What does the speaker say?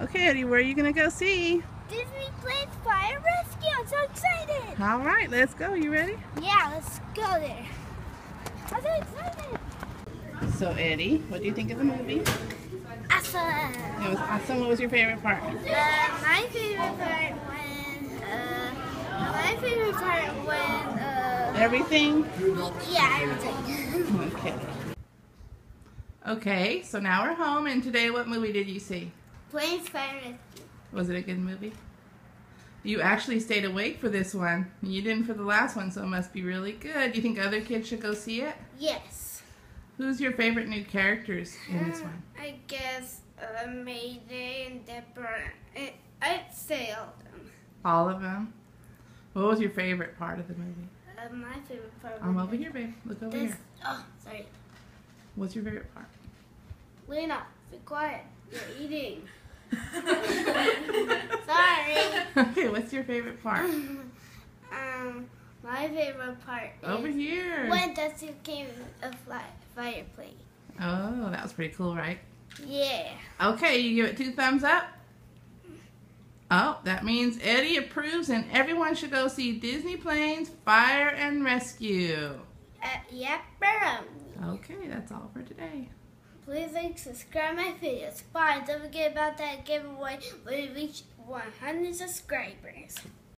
Okay, Eddie, where are you gonna go see? Disney Planes Fire Rescue. I'm so excited. All right, let's go. You ready? Yeah, let's go there. I'm so excited. So, Eddie, what do you think of the movie? Awesome. It was awesome. What was your favorite part? Uh, my favorite part when uh, my favorite part when uh, Everything? yeah, everything. Okay. Okay, so now we're home, and today what movie did you see? Planes Fire Rescue. Was it a good movie? You actually stayed awake for this one. You didn't for the last one, so it must be really good. You think other kids should go see it? Yes. Who's your favorite new characters in this Uh, one? I guess uh, Mayday and Deborah. I, I'd say all of them. All of them? What was your favorite part of the movie? Uh, my favorite part. I'm over here, babe. Look over This. here. Oh, sorry. What's your favorite part? Lena, be quiet. You're eating. Sorry. Okay, what's your favorite part? um, my favorite part Over here. when Dusty came a fly, fireplace. Oh, that was pretty cool, right? Yeah. Okay, you give it two thumbs up? Oh, that means Eddie approves and everyone should go see Disney Planes Fire and Rescue. Uh, yep. Um, Okay, that's all for today. Please like, subscribe my videos. Bye. Don't forget about that giveaway when we reach 100 subscribers.